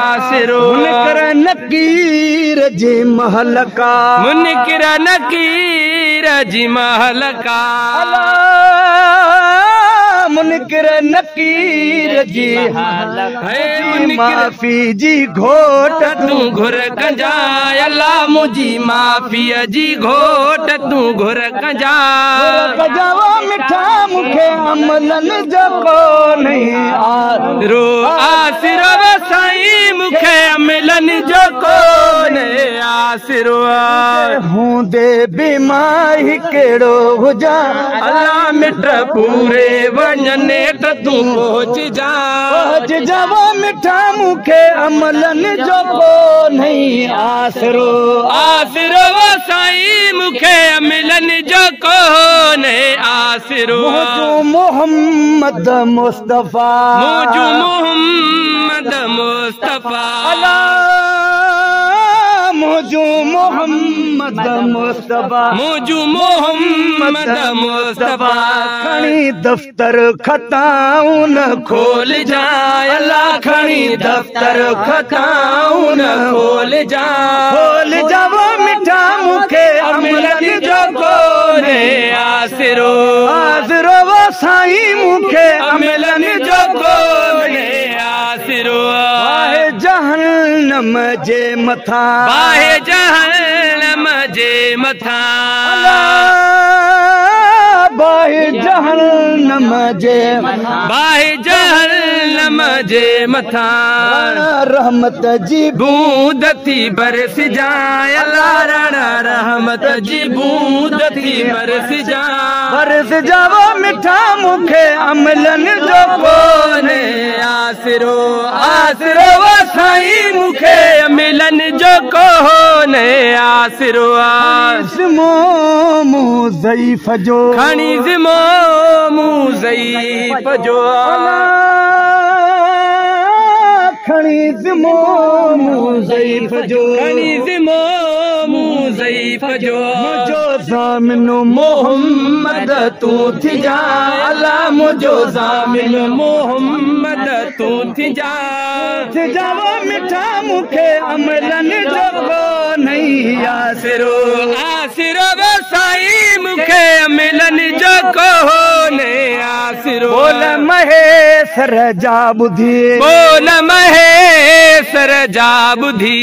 आसिरो। मुनकर नकीर जे महल का। मुनकिर नकीर जी महल का। मुनकर नकीर जी है जी मुनकिर। माफ़ी जी घोट तूं घुर कंजा अला मुंहिंजी माफ़ीअ जी घोट तूं घुर कंजा मिठा मूंखे अमलनि जो नहीं आ। रो आसिरो سائين مون کي ملن جو ڪونهي آسرو هوندي بيماري ڪهڙو هجان. الا مٽ پوري وڃني ته تون پهچ جا. اڄ جوا مٺا مون کي عملن جو ڪو نهين آسرو آسرو سائين مون کي ملن جو ڪونهي آسرو محمد مصطفيٰ. محمد مصطفيٰ. الا منهنجو محمد مصطفيٰ. منهنجو محمد مصطفيٰ. کڻي دفتر کتائون نه کول الا کڻي دفتر کتائون نه کول جا کول جاوو مٺا مون کي عملن جو ڪونهي آسرو. آزرو وو سائين مون کي عملن जे मथां। बाहे जहन्नम जे मथां جهنم جي باهي جهنم جي مٿان. رحمت جي بوند ٿي برس جائي الله رڻ رحمت جي بوند ٿي برس جا برس جاوو مٺا مون کي عملن جو ڪونهي. آسرو آسرو سائين مون کي आसिरो आसमो मूं ज़ईफ़ जो। खणी ज़िमो मूं ज़ईफ़ जो खणी ज़िमो मूं ज़ईफ़ जो। खणी ज़िमो मूं ضعيف جو منهنجو ضامن محمد تون ٿي جا الا منهنجو ضامن محمد تون ٿي جا جاوو مٺا مون کي عملن جو ڪو نهين آسرو آسرو وو سائين مون کي ملن جو ڪونهي آسرو بول مهيشور جا ٻڌي بول مهيشور جا ٻڌئي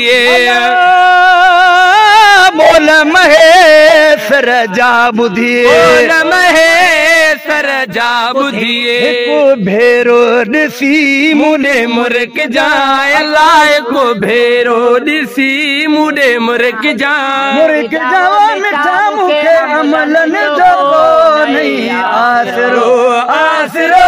बोल महे सर जा बुधिए। महे सर जा बुधिए। को भेरो ऋषि मुने मुर्क जाए लाए को भेरो ऋषि मुने मुर्क जा मुर्क जवान चामुख अमलन जो नहीं आसरो आसरो